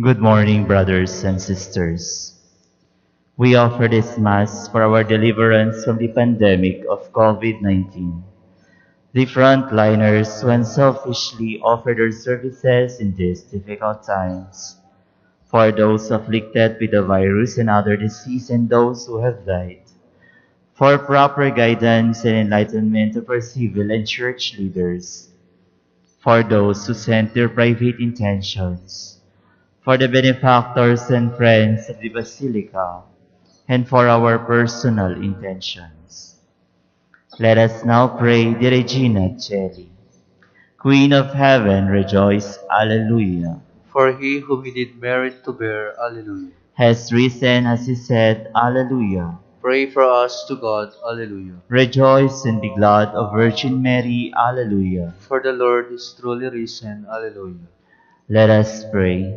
Good morning, brothers and sisters. We offer this Mass for our deliverance from the pandemic of COVID-19. The frontliners who unselfishly offer their services in these difficult times. For those afflicted with the virus and other disease and those who have died. For proper guidance and enlightenment of our civil and church leaders. For those who sent their private intentions for the benefactors and friends of the Basilica, and for our personal intentions. Let us now pray the Regina Caeli. Queen of Heaven, rejoice, Alleluia, For he whom he did merit to bear, Alleluia. has risen as he said, Alleluia. Pray for us to God, Alleluia. Rejoice and be glad, O Virgin Mary, Alleluia. For the Lord is truly risen, Alleluia. Let us pray.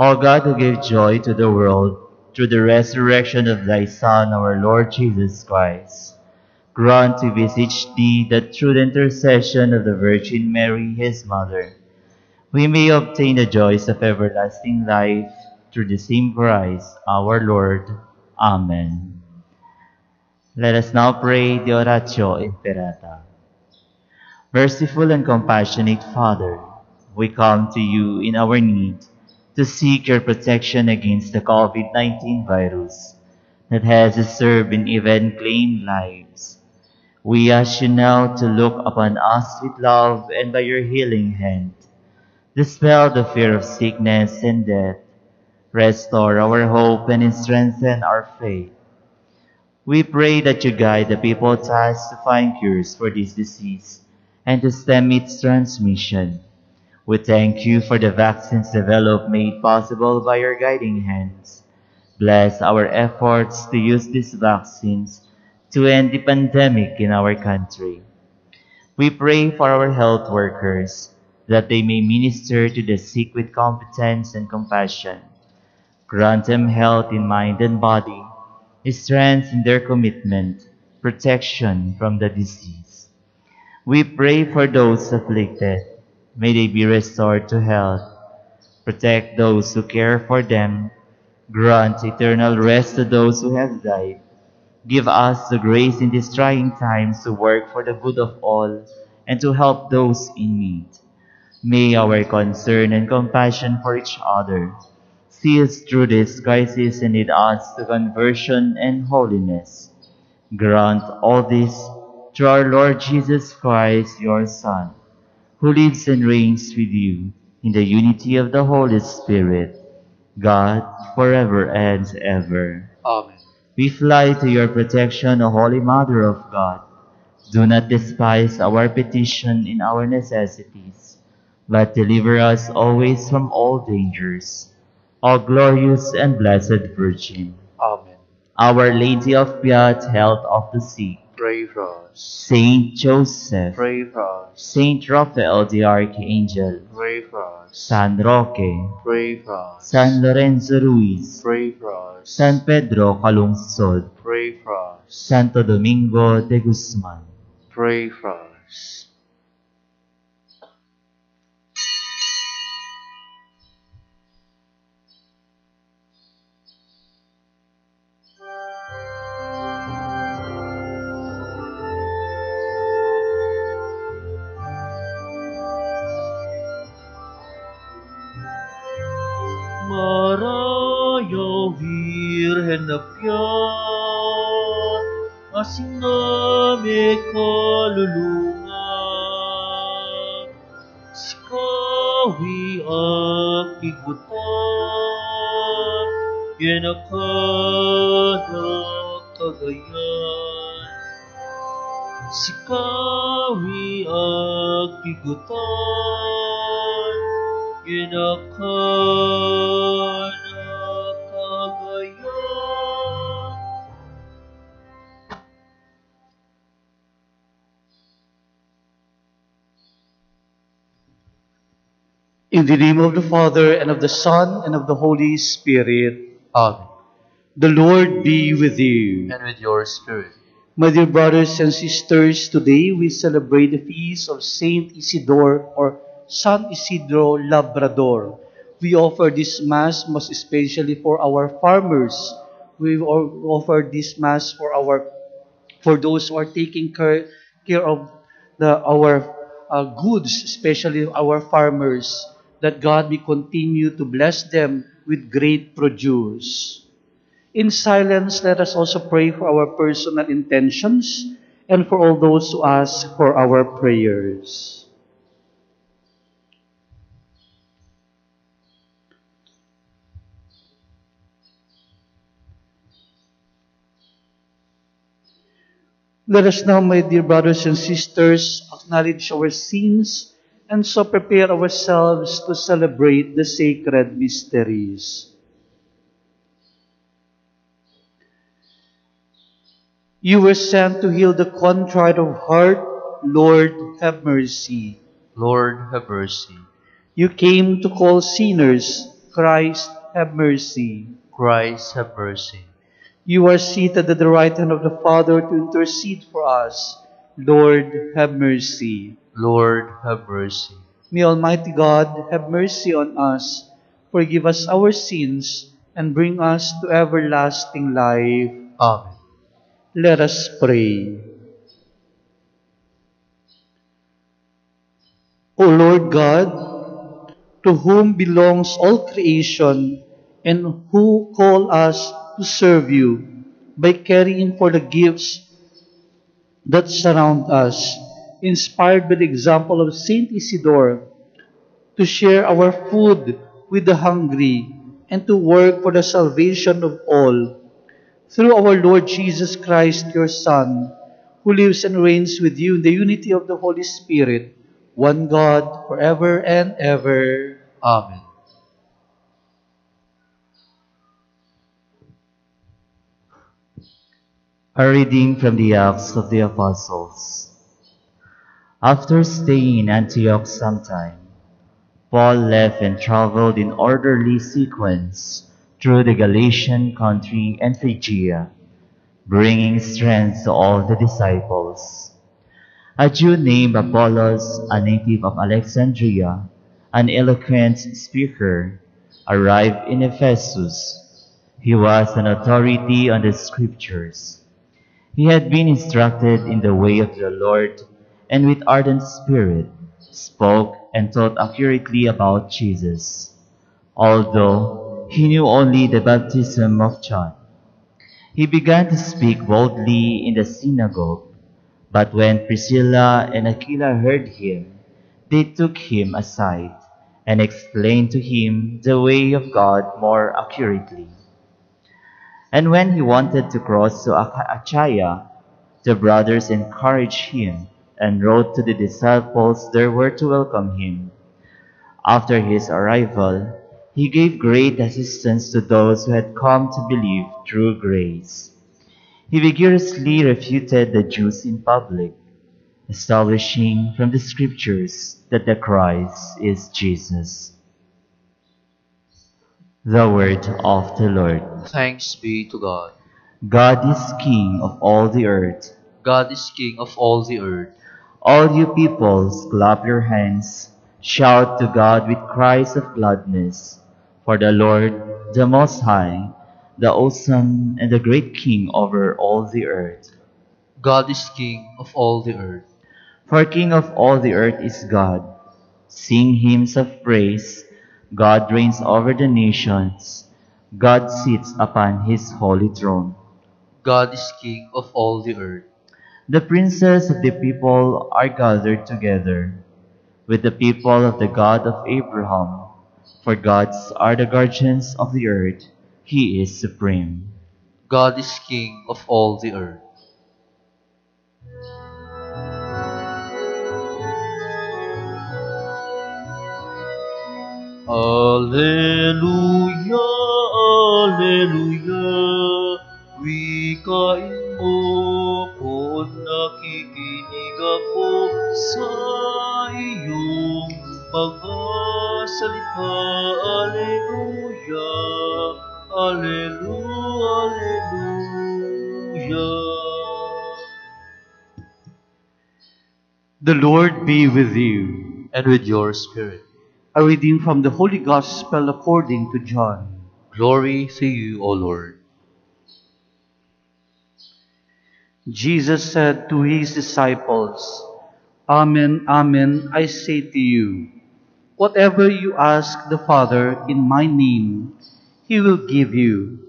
O God who gave joy to the world through the resurrection of thy Son, our Lord Jesus Christ, grant we beseech thee that through the intercession of the Virgin Mary, his mother, we may obtain the joys of everlasting life through the same Christ, our Lord. Amen. Let us now pray the Oratio Imperata. Merciful and compassionate Father, we come to you in our need to seek your protection against the COVID-19 virus that has disturbed and even claimed lives. We ask you now to look upon us with love and by your healing hand, dispel the fear of sickness and death, restore our hope and strengthen our faith. We pray that you guide the people tasked to find cures for this disease and to stem its transmission. We thank you for the vaccines developed made possible by your guiding hands. Bless our efforts to use these vaccines to end the pandemic in our country. We pray for our health workers that they may minister to the sick with competence and compassion. Grant them health in mind and body, strength in their commitment, protection from the disease. We pray for those afflicted May they be restored to health. Protect those who care for them. Grant eternal rest to those who have died. Give us the grace in these trying times to work for the good of all and to help those in need. May our concern and compassion for each other see us through this crisis and lead us to conversion and holiness. Grant all this through our Lord Jesus Christ, your Son who lives and reigns with you in the unity of the Holy Spirit, God, forever and ever. Amen. We fly to your protection, O Holy Mother of God. Do not despise our petition in our necessities, but deliver us always from all dangers. O glorious and blessed Virgin, Amen. Our Lady of Piat, health of the sick, Pray for us. Saint Joseph, Pray for us. Saint Raphael the Archangel, Pray for us. San Roque, Pray for us. San Lorenzo Ruiz, Pray for us. San Pedro Calungsod, Pray for us. Santo Domingo de Guzman. Pray for us. hinanapya asin namin kalulunga. Sikawi ang igutan, yan ang kagagayan. Sikawi ang igutan, yan ang In the name of the Father, and of the Son, and of the Holy Spirit. Amen. The Lord be with you. And with your spirit. My dear brothers and sisters, today we celebrate the feast of Saint Isidore or San Isidro Labrador, We offer this Mass most especially for our farmers. We offer this Mass for our for those who are taking care, care of the our uh, goods, especially our farmers, that God may continue to bless them with great produce. In silence, let us also pray for our personal intentions and for all those who ask for our prayers. Let us now, my dear brothers and sisters, acknowledge our sins and so prepare ourselves to celebrate the sacred mysteries. You were sent to heal the contrite of heart. Lord, have mercy. Lord, have mercy. You came to call sinners. Christ, have mercy. Christ, have mercy. You are seated at the right hand of the Father to intercede for us. Lord, have mercy. Lord, have mercy. May Almighty God have mercy on us, forgive us our sins, and bring us to everlasting life. Amen. Let us pray. O Lord God, to whom belongs all creation, and who call us to serve you by caring for the gifts that surround us, inspired by the example of Saint Isidore, to share our food with the hungry, and to work for the salvation of all through our Lord Jesus Christ, your Son, who lives and reigns with you in the unity of the Holy Spirit, one God, forever and ever. Amen. A reading from the Acts of the Apostles. After staying in Antioch some time, Paul left and traveled in orderly sequence through the Galatian country and Phrygia, bringing strength to all the disciples. A Jew named Apollos, a native of Alexandria, an eloquent speaker, arrived in Ephesus. He was an authority on the scriptures. He had been instructed in the way of the Lord and with ardent spirit spoke and taught accurately about Jesus, although he knew only the baptism of John. He began to speak boldly in the synagogue, but when Priscilla and Aquila heard him, they took him aside and explained to him the way of God more accurately. And when he wanted to cross to Ach- Achaia, the brothers encouraged him and wrote to the disciples there were to welcome him. After his arrival, he gave great assistance to those who had come to believe through grace. He vigorously refuted the Jews in public, establishing from the scriptures that the Christ is Jesus. The word of the Lord. Thanks be to God. God is King of all the earth. God is King of all the earth. All you peoples, clap your hands, shout to God with cries of gladness. For the Lord, the Most High, the awesome and the great King over all the earth. God is King of all the earth. For King of all the earth is God. Sing hymns of praise. God reigns over the nations. God sits upon his holy throne. God is King of all the earth. The princes of the people are gathered together with the people of the God of Abraham. For gods are the guardians of the earth. He is supreme. God is King of all the earth. Alleluia, Alleluia, wikain mo po nakikinig ako sa iyong mga salita. Alleluia, Alleluia, Alleluia. The Lord be with you. And with your spirit. A reading from the Holy Gospel according to John. Glory to you, O Lord. Jesus said to his disciples, Amen, Amen, I say to you, whatever you ask the Father in my name, he will give you.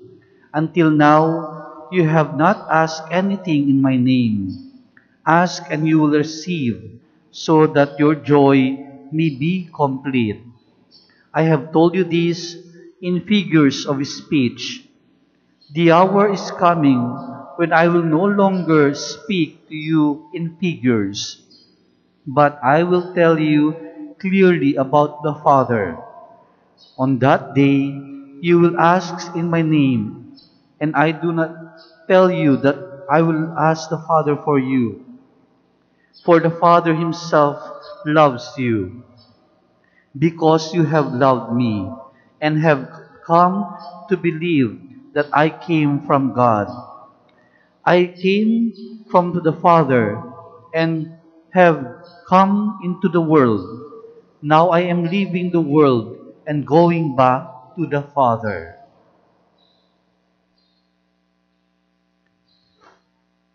Until now, you have not asked anything in my name. Ask and you will receive, so that your joy may be complete. I have told you this in figures of speech. The hour is coming when I will no longer speak to you in figures, but I will tell you clearly about the Father. On that day, you will ask in my name, and I do not tell you that I will ask the Father for you. For the Father himself loves you, because you have loved me and have come to believe that I came from God. I came from the Father and have come into the world. Now I am leaving the world and going back to the Father.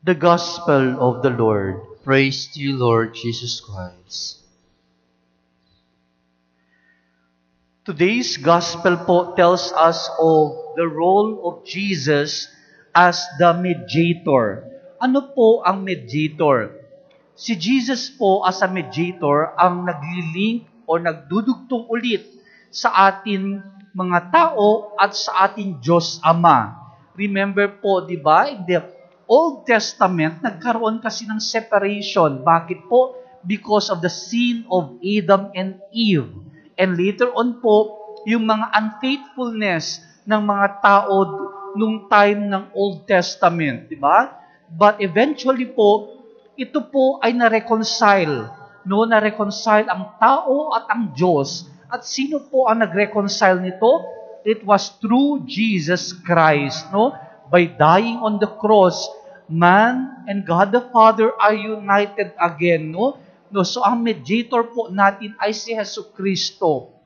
The Gospel of the Lord. Praise to you, Lord Jesus Christ. Today's Gospel po tells us of the role of Jesus as the mediator. Ano po ang mediator? Si Jesus po as a mediator ang naglilink o nagdudugtong ulit sa atin mga tao at sa ating Diyos Ama. Remember po, di ba, in the Old Testament, nagkaroon kasi ng separation. Bakit po? Because of the sin of Adam and Eve. And later on po, yung mga unfaithfulness ng mga tao nung time ng Old Testament, di ba? But eventually po, ito po ay na-reconcile. No, na-reconcile ang tao at ang Diyos. At sino po ang nag-reconcile nito? It was through Jesus Christ, no? By dying on the cross, man and God the Father are united again, no? No, so ang mediator po natin ay si Hesus Kristo.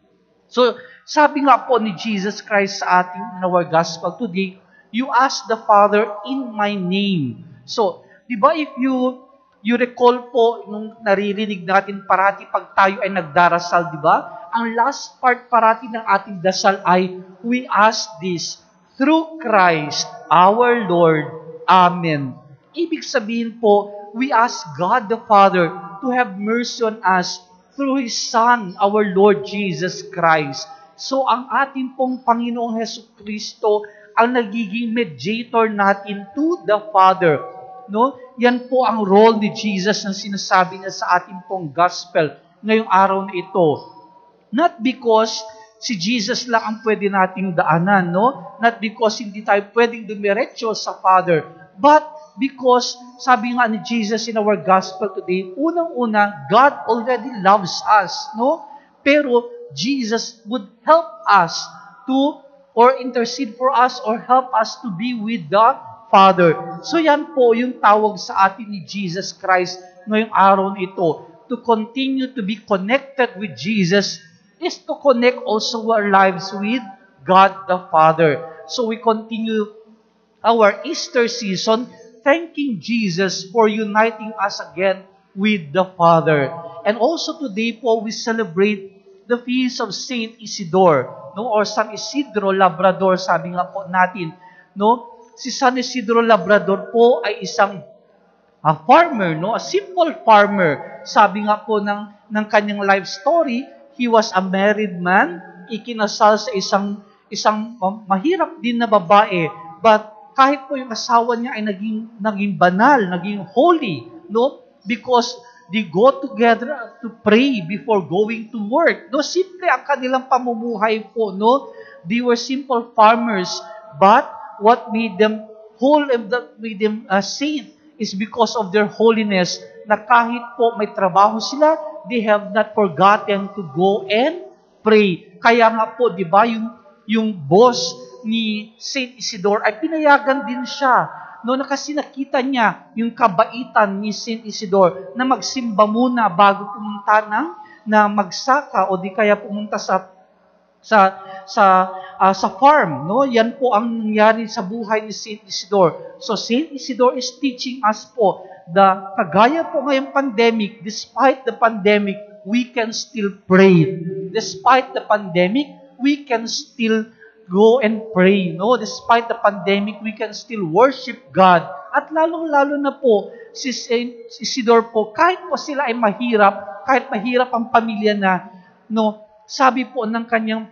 So, sabi nga po ni Jesus Christ sa ating in our gospel today, you ask the Father in my name. So, di ba if you you recall po nung naririnig natin parati pag tayo ay nagdarasal, di ba? Ang last part parati ng ating dasal ay we ask this through Christ our Lord. Amen. Ibig sabihin po, we ask God the Father to have mercy on us through His Son, our Lord Jesus Christ. So ang ating pong Panginoong Heso Kristo ang nagiging mediator natin to the Father. No? Yan po ang role ni Jesus na sinasabi niya sa ating pong gospel ngayong araw na ito. Not because si Jesus lang ang pwede nating daanan, no? Not because hindi tayo pwedeng dumiretso sa Father, but because sabi nga ni Jesus in our gospel today, unang-una, God already loves us, no? Pero Jesus would help us to or intercede for us or help us to be with the Father. So yan po yung tawag sa atin ni Jesus Christ ngayong araw na ito. To continue to be connected with Jesus is to connect also our lives with God the Father. So we continue our Easter season thanking Jesus for uniting us again with the Father. And also today po we celebrate the feast of Saint Isidore, no? Or San Isidro Labrador, sabi nga po natin, no? Si San Isidro Labrador po ay isang a farmer, no? A simple farmer. Sabi nga po ng ng kanyang life story, he was a married man, ikinasal sa isang isang mahirap din na babae, but kahit po yung asawa niya ay naging naging banal, naging holy, no? Because they go together to pray before going to work. No, simple ang kanilang pamumuhay po, no? They were simple farmers, but what made them whole and that made them uh, saint is because of their holiness na kahit po may trabaho sila, they have not forgotten to go and pray. Kaya nga po, di ba, yung, yung boss ni Saint Isidore ay pinayagan din siya. No na kasi nakita niya yung kabaitan ni Saint Isidore na magsimba muna bago pumunta ng na magsaka o di kaya pumunta sa sa sa ah, sa farm. No yan po ang nangyari sa buhay ni Saint Isidore. So Saint Isidore is teaching us po the kagaya po ngayong pandemic despite the pandemic we can still pray. Despite the pandemic we can still go and pray no? Despite the pandemic we can still worship God. At lalong-lalo na po si Isidore po kahit po sila ay mahirap kahit mahirap ang pamilya na no? Sabi po ng kanyang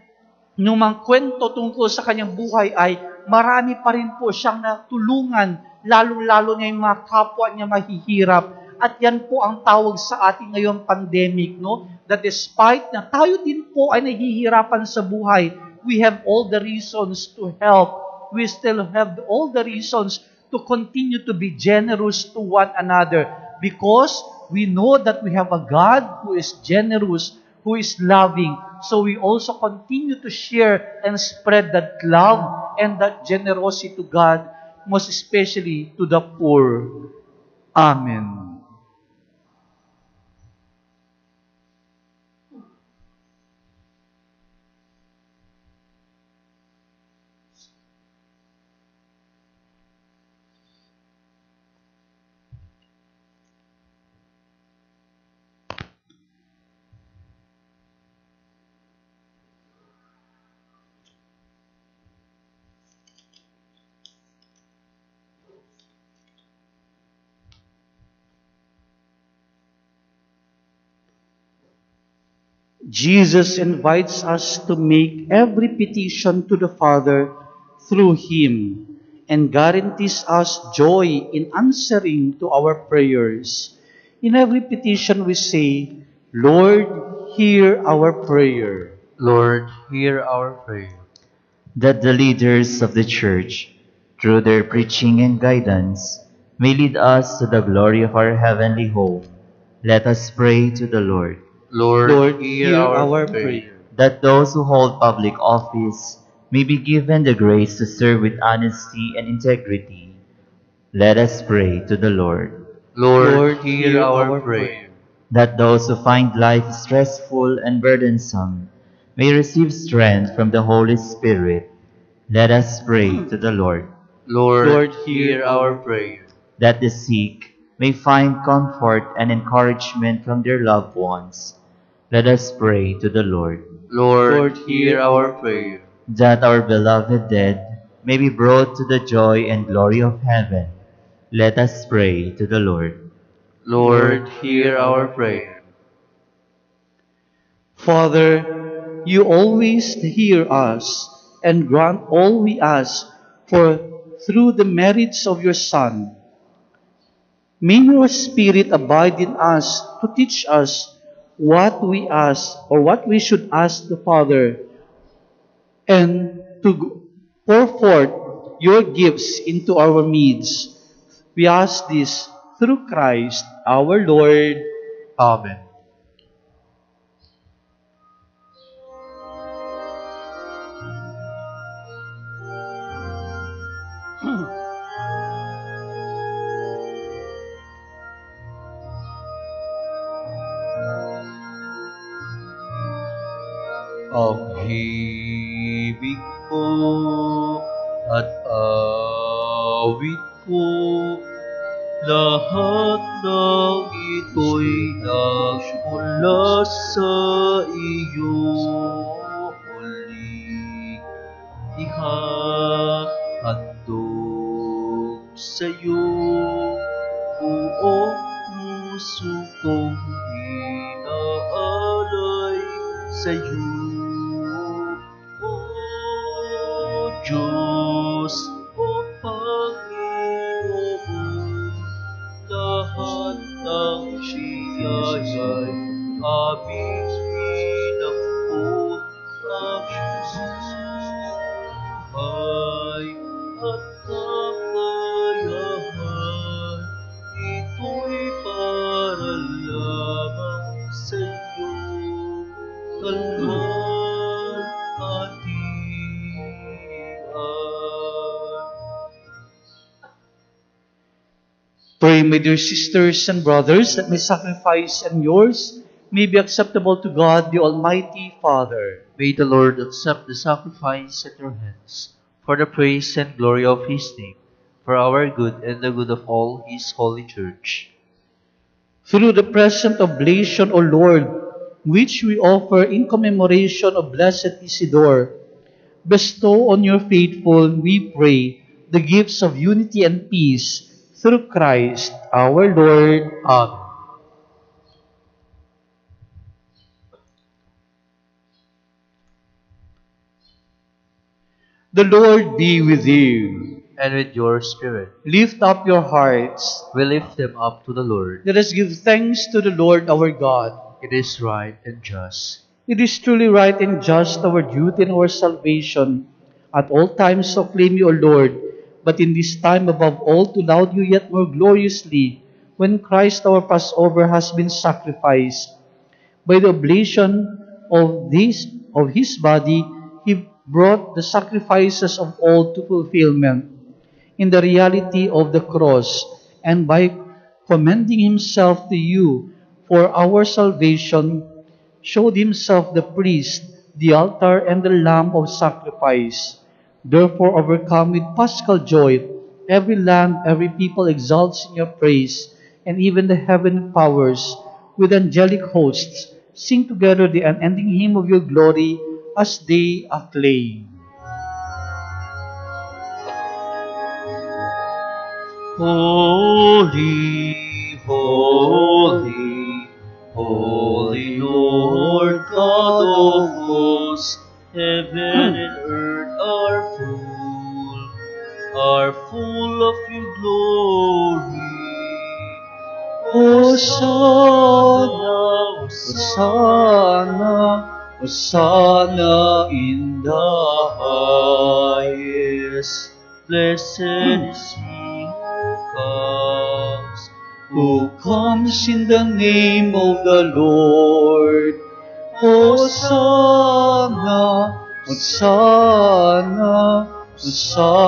nung mga kwento tungkol sa kanyang buhay ay marami pa rin po siyang natulungan, lalong-lalo niya yung mga kapwa niya mahihirap. At yan po ang tawag sa ating ngayong pandemic, no? That despite na tayo din po ay nahihirapan sa buhay, we have all the reasons to help. We still have all the reasons to continue to be generous to one another because we know that we have a God who is generous, who is loving. So we also continue to share and spread that love and that generosity to God, most especially to the poor. Amen. Jesus invites us to make every petition to the Father through Him and guarantees us joy in answering to our prayers. In every petition we say, Lord, hear our prayer. Lord, hear our prayer. that the leaders of the church, through their preaching and guidance, may lead us to the glory of our heavenly home. Let us pray to the Lord. Lord, Lord, hear, our, prayer. that those who hold public office may be given the grace to serve with honesty and integrity. Let us pray to the Lord. Lord, hear our prayer. That those who find life stressful and burdensome may receive strength from the Holy Spirit. Let us pray to the Lord. Lord, Lord, hear our prayer. That the sick may find comfort and encouragement from their loved ones. Let us pray to the Lord. Lord, Lord, hear our prayer. that our beloved dead may be brought to the joy and glory of heaven. Let us pray to the Lord. Lord, hear our prayer. Father, you always hear us and grant all we ask, for through the merits of your Son, may your Spirit abide in us to teach us what we ask or what we should ask the Father, and to pour forth your gifts into our needs. We ask this through Christ our Lord. Amen. Ang himig ko at awit ko. Lahat ng ito'y nagmula sa iyo huli ihahandog sa iyo buong puso kong inaalay sa Diyos My dear sisters and brothers, that my sacrifice and yours may be acceptable to God the Almighty Father. May the Lord accept the sacrifice at your hands for the praise and glory of his name, for our good and the good of all his holy church. Through the present oblation, O Lord, which we offer in commemoration of Blessed Isidore, bestow on your faithful, we pray, the gifts of unity and peace through Christ our Lord. Amen. The Lord be with you. And with your spirit, Lift up your hearts. we lift them up to the Lord. Let us give thanks to the Lord our God. It is right and just. It is truly right and just our duty and our salvation at all times to acclaim you, O Lord, but in this time above all to laud you yet more gloriously when Christ our Passover has been sacrificed. By the oblation of this of his body, he brought the sacrifices of all to fulfillment in the reality of the cross, and by commending himself to you for our salvation, showed himself the priest, the altar, and the lamb of sacrifice. Therefore, overcome with paschal joy, every land, every people exalts in your praise, and even the heavenly powers, with angelic hosts, sing together the unending hymn of your glory as they acclaim. Holy, holy, holy Hosanna in the highest. Blessed is he who comes, Who comes in the name of the Lord? Hosanna, Hosanna, Hosanna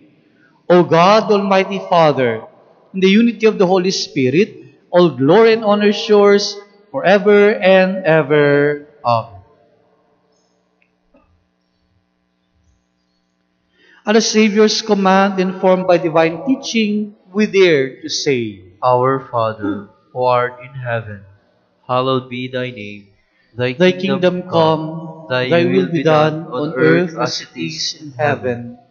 O God, Almighty Father, in the unity of the Holy Spirit, all glory and honor is yours forever and ever. Amen. At the Savior's command, informed by divine teaching, we dare to say, Our Father, who art in heaven, hallowed be thy name. Thy kingdom come, thy will be done on earth as it is in heaven. Give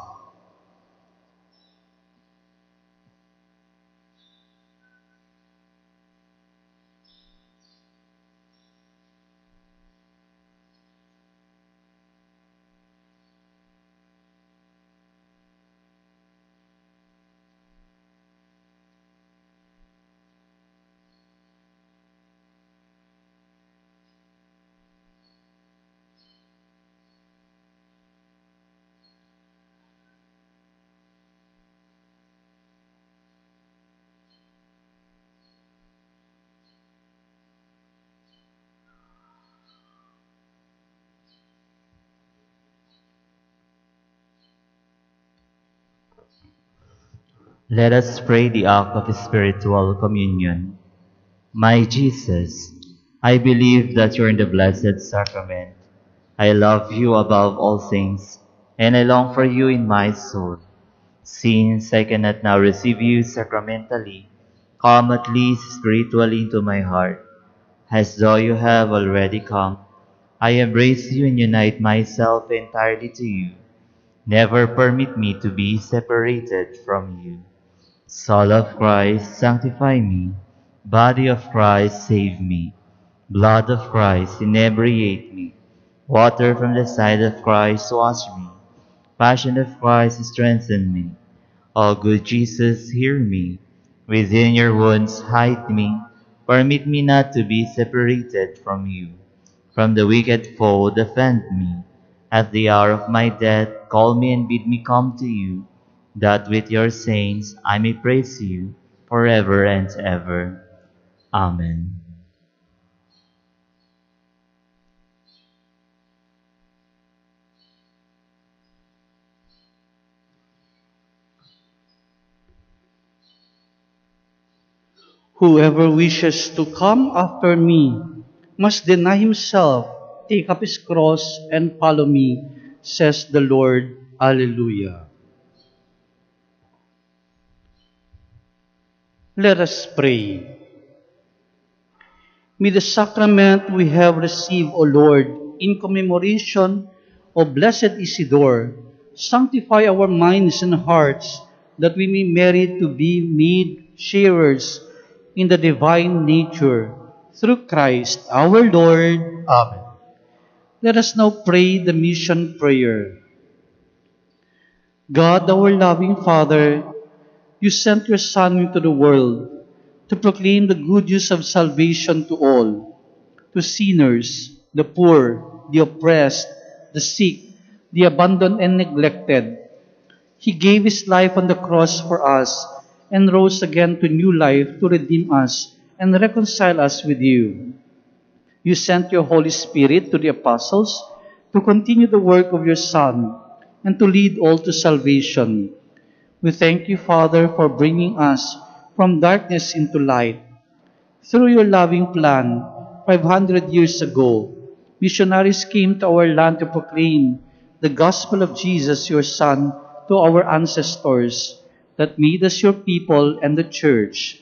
Let us pray the act of spiritual communion. My Jesus, I believe that you're in the Blessed Sacrament. I love you above all things, and I long for you in my soul. Since I cannot now receive you sacramentally, come at least spiritually into my heart. As though you have already come, I embrace you and unite myself entirely to you. Never permit me to be separated from you. Soul of Christ, sanctify me. Body of Christ, save me. Blood of Christ, inebriate me. Water from the side of Christ, wash me. Passion of Christ, strengthen me. O good Jesus, hear me. Within your wounds, hide me. Permit me not to be separated from you. From the wicked foe, defend me. At the hour of my death, call me and bid me come to you that with your saints I may praise you forever and ever. Amen. Whoever wishes to come after me must deny himself, take up his cross, and follow me, says the Lord. Alleluia. Let us pray. May the sacrament we have received, O Lord, in commemoration of Blessed Isidore, sanctify our minds and hearts that we may merit to be made sharers in the divine nature through Christ our Lord. Amen. Let us now pray the mission prayer. God, our loving Father, you sent your Son into the world to proclaim the good news of salvation to all, to sinners, the poor, the oppressed, the sick, the abandoned and neglected. He gave his life on the cross for us and rose again to new life to redeem us and reconcile us with you. You sent your Holy Spirit to the apostles to continue the work of your Son and to lead all to salvation. We thank you, Father, for bringing us from darkness into light. Through your loving plan, 500 years ago, missionaries came to our land to proclaim the gospel of Jesus, your Son, to our ancestors that made us your people and the church.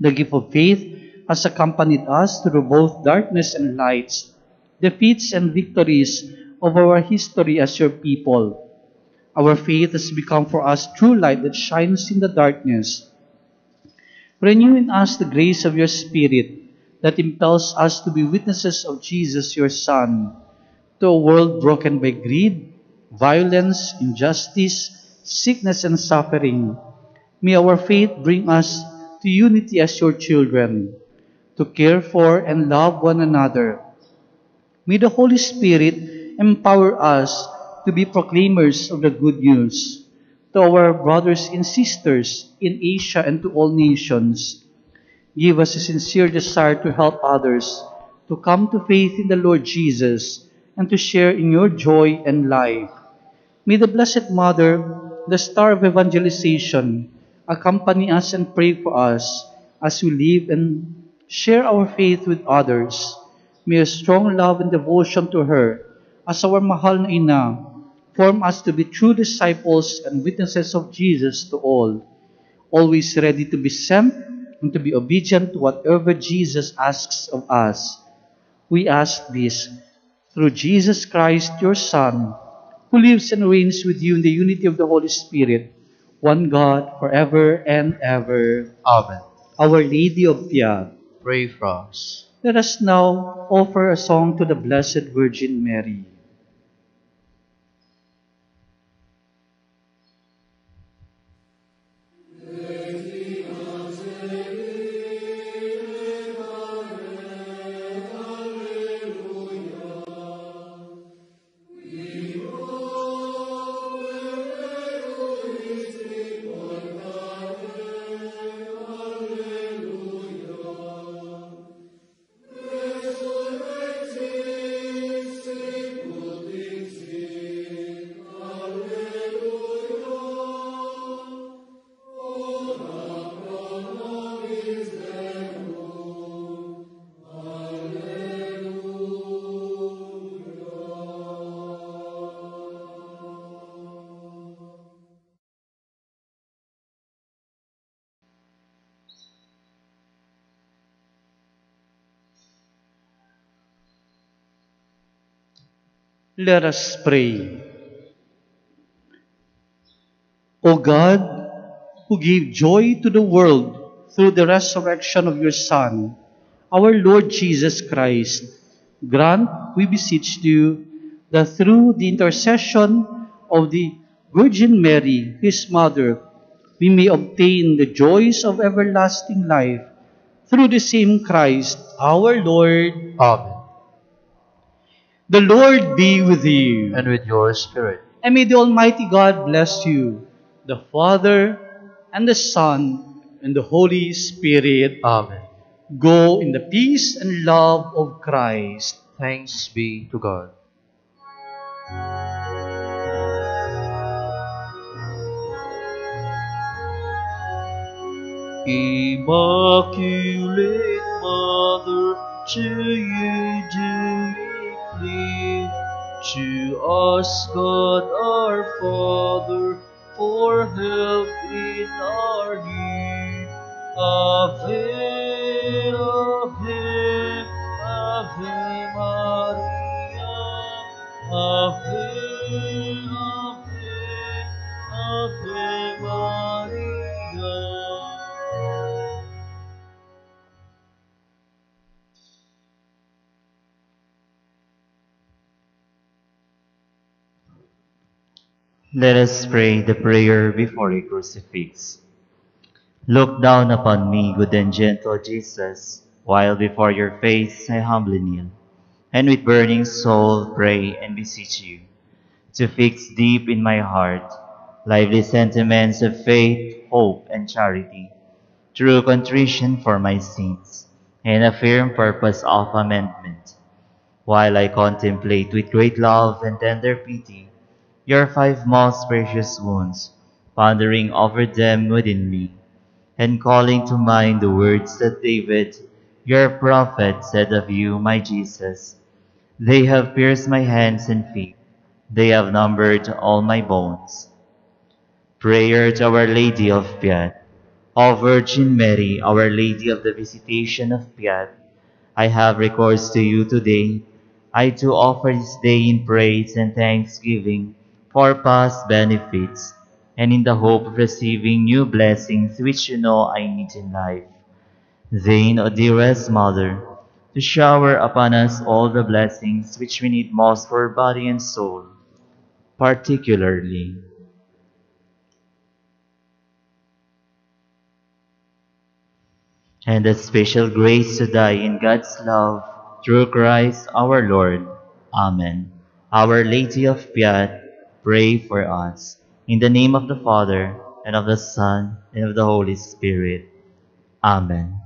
The gift of faith has accompanied us through both darkness and lights, defeats and victories of our history as your people. Our faith has become for us true light that shines in the darkness. Renew in us the grace of your Spirit that impels us to be witnesses of Jesus, your Son, to a world broken by greed, violence, injustice, sickness, and suffering. May our faith bring us to unity as your children, to care for and love one another. May the Holy Spirit empower us to be proclaimers of the good news to our brothers and sisters in Asia and to all nations. Give us a sincere desire to help others to come to faith in the Lord Jesus and to share in your joy and life. May the Blessed Mother, the star of evangelization, accompany us and pray for us as we live and share our faith with others. May a strong love and devotion to her as our mahal na ina form us to be true disciples and witnesses of Jesus to all, always ready to be sent and to be obedient to whatever Jesus asks of us. We ask this through Jesus Christ, your Son, who lives and reigns with you in the unity of the Holy Spirit, one God, forever and ever. Amen. Our Lady of Piat, Pray for us. let us now offer a song to the Blessed Virgin Mary. Let us pray. O God, who gave joy to the world through the resurrection of your Son, our Lord Jesus Christ, grant, we beseech you, that through the intercession of the Virgin Mary, his mother, we may obtain the joys of everlasting life through the same Christ, our Lord. Amen. The Lord be with you. And with your spirit. And may the Almighty God bless you, the Father, and the Son, and the Holy Spirit. Amen. Go in the peace and love of Christ. Thanks be to God. Immaculate Mother to you do To us, God our Father, for help in our need. Ave, Ave, Ave Maria. Ave, Let us pray the prayer before a crucifix. Look down upon me, good and gentle Jesus, while before your face I humbly kneel, and with burning soul pray and beseech you to fix deep in my heart lively sentiments of faith, hope, and charity, true contrition for my sins, and a firm purpose of amendment. While I contemplate with great love and tender pity your five most precious wounds, pondering over them within me, and calling to mind the words that David, your prophet, said of you, my Jesus. They have pierced my hands and feet, they have numbered all my bones. Prayer to Our Lady of Piat. O Virgin Mary, Our Lady of the Visitation of Piat, I have recourse to you today. I too offer this day in praise and thanksgiving for past benefits, and in the hope of receiving new blessings which you know I need in life. Then, O dearest Mother, to shower upon us all the blessings which we need most for body and soul, particularly and the special grace to die in God's love through Christ our Lord. Amen. Our Lady of Piat, pray for us. In the name of the Father, and of the Son, and of the Holy Spirit. Amen.